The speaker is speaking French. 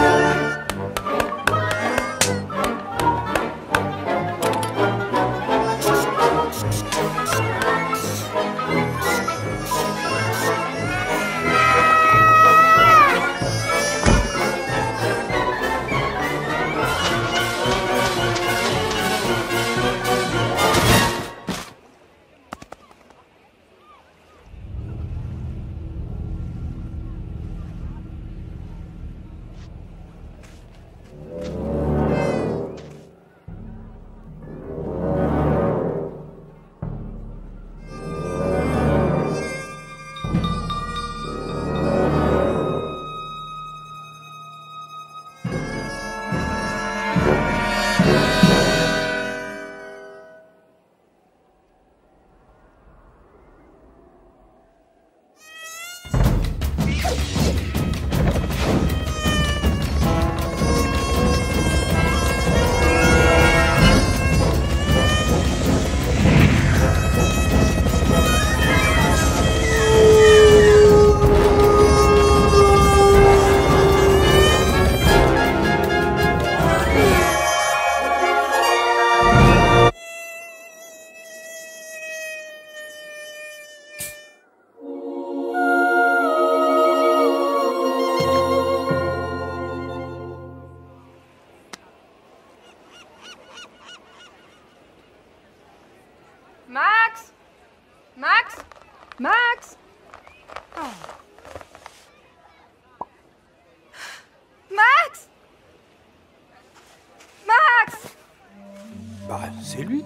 time. Oh. Max Max Bah, c'est lui.